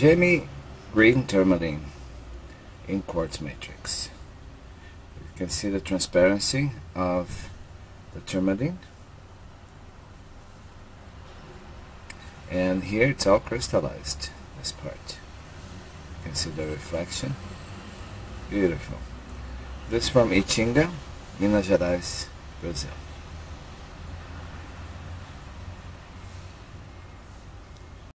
Gemmy green tourmaline in quartz matrix. You can see the transparency of the tourmaline. And here it's all crystallized, this part. You can see the reflection. Beautiful. This from Itinga, Minas Gerais, Brazil.